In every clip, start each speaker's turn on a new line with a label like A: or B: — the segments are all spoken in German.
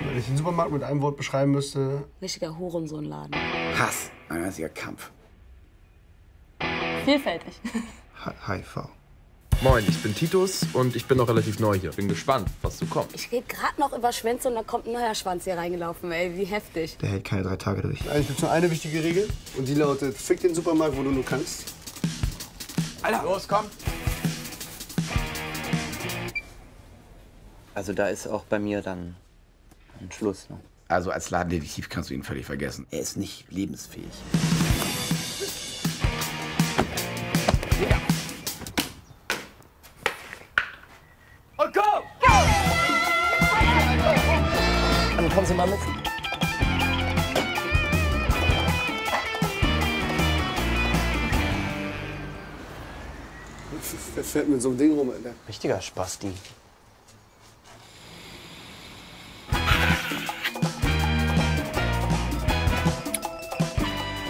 A: den Supermarkt mit einem Wort beschreiben müsste,
B: Richtiger Hurensohnladen.
C: Hass. Ein einziger Kampf.
D: Vielfältig.
E: HIV.
F: Moin, ich bin Titus und ich bin noch relativ neu hier. Bin gespannt, was so kommt.
B: Ich rede gerade noch über Schwänze und dann kommt ein neuer Schwanz hier reingelaufen, ey. Wie heftig.
E: Der hält keine drei Tage durch.
A: eigentlich gibt es nur eine wichtige Regel und die lautet, fick den Supermarkt, wo du nur kannst.
C: Alter, los, komm.
G: Also da ist auch bei mir dann ein Schluss. Ne?
C: Also als Ladendetektiv kannst du ihn völlig vergessen. Er ist nicht lebensfähig.
G: Und komm! Dann kommen Sie mal mit.
A: Wer fährt mit so einem Ding rum, Alter?
G: Richtiger Spasti.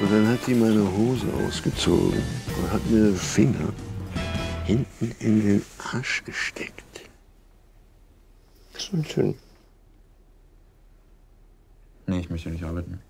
E: Und dann hat die meine Hose ausgezogen und hat mir den Finger hinten in den Arsch gesteckt. Das ist schon schön.
F: Nee, ich möchte nicht arbeiten.